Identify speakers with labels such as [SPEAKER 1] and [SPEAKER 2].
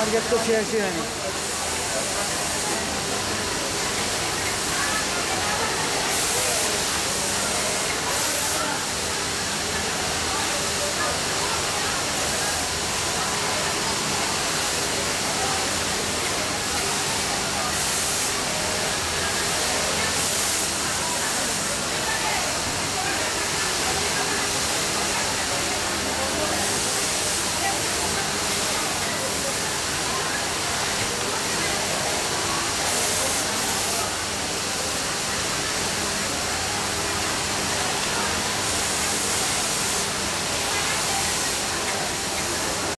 [SPEAKER 1] ありがとう、シェアシに。